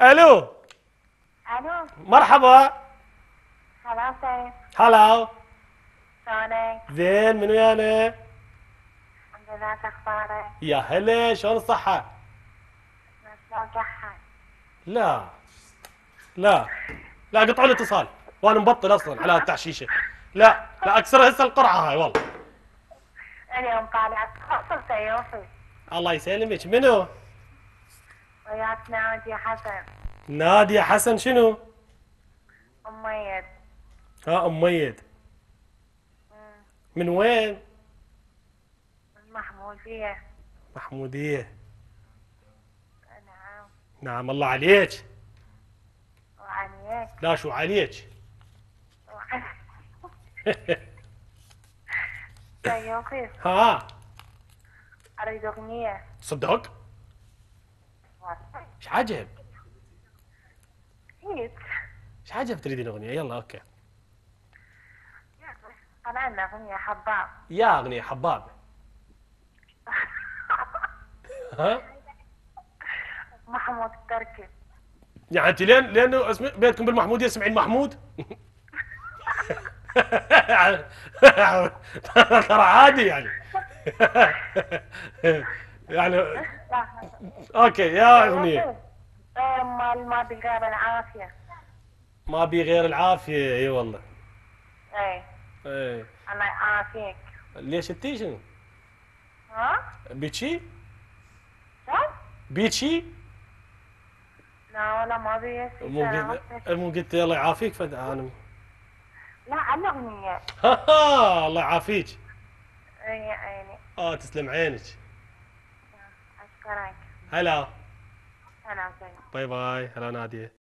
ألو؟ ألو؟ مرحبا. هلا سيف هلا. شلونك؟ زين من ويانا الحمد لله شو أخبارك؟ يا هلا شلون الصحة؟ شلون؟ لا. لا. لا قطعوا الاتصال. وأنا مبطل أصلا على التعشيشه لا لا أكسر هسه القرعة هاي والله. اليوم طالع تخصص سيوفي الله يسلمك. منو؟ وياك نادي حسن. نادية حسن شنو؟ أميد ها أم ميد. من وين؟ المحمودية محمودية. نعم. نعم الله عليك. وعليك. لا شو عليك؟ سيوفي ها. أريد أغنية. صدق إيش عجب؟ هيك. إيش عجب تريدين اغنيه يلا okay. طلع لنا أغنية حباب. يا أغنية حباب. ها؟ محمود التركي. يعني أنت لين اسم بيتكم بالمحمودية سمعين محمود؟ ترى عادي يعني. يعني أوكي يا أغنية. غير مال ما بغير العافية ما بي غير العافية إي والله. إي. إيه الله يعافيك ليش انتي شنو؟ ها؟ بيتشي؟ شو؟ بيتشي؟ لا والله ما بي مو قلت مو قلت الله يعافيك فد أنا لا على ها الله يعافيك. إي عيني آه تسلم عينك. هلا. زين bye bye. هلا نادية.